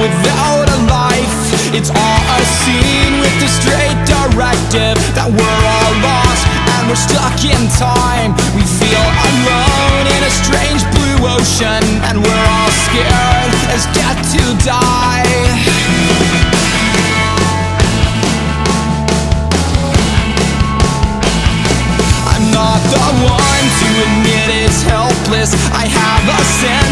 without a life. It's all a scene with the straight directive That we're all lost and we're stuck in time. We feel alone in a strange blue ocean And we're all scared as death to die. I'm not the one to admit it's helpless. I have a sense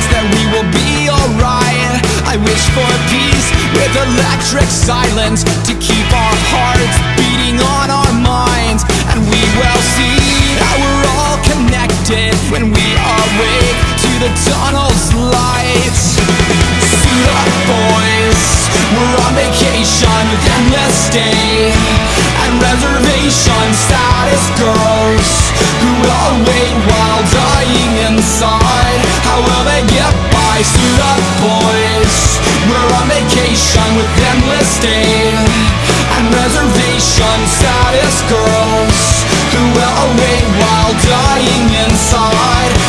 for peace with electric silence To keep our hearts beating on our minds. And we will see that we're all connected When we awake to the tunnel's lights. Suit up boys, we're on vacation with endless stay? And reservation status girls Who will wait while dying inside How will they get by? Suit up boys We're on vacation with endless stay And reservation status girls Who will wait while dying inside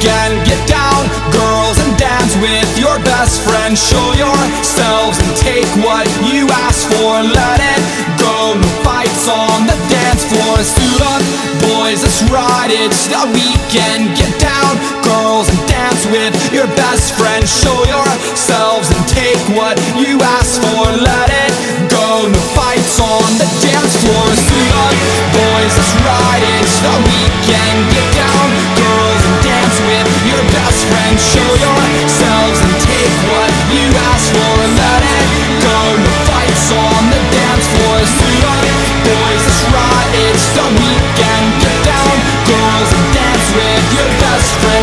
the Get down, girls, and dance with your best friend. Show yourselves and take what you ask for. Let it go, no fights on the dance floor. Suit up, boys, let's ride It's the weekend. Get down, girls, and dance with your best friend. Show yourselves and take what you ask for. Let it go, no fights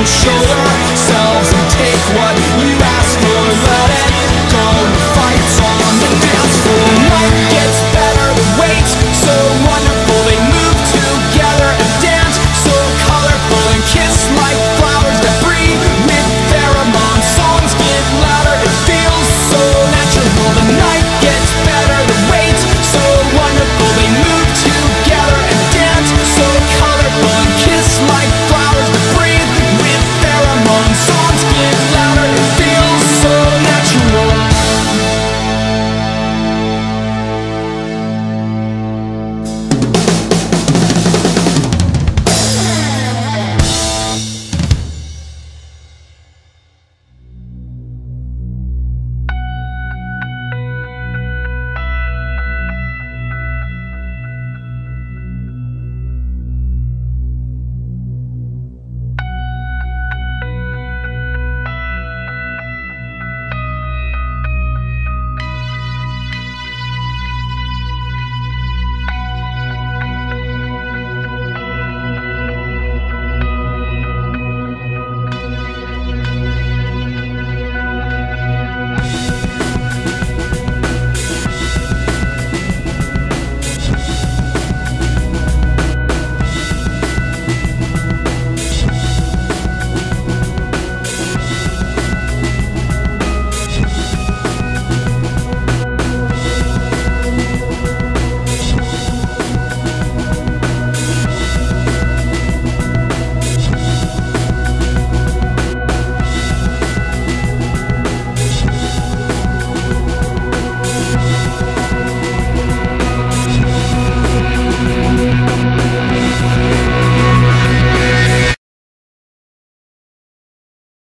Show yourselves and take what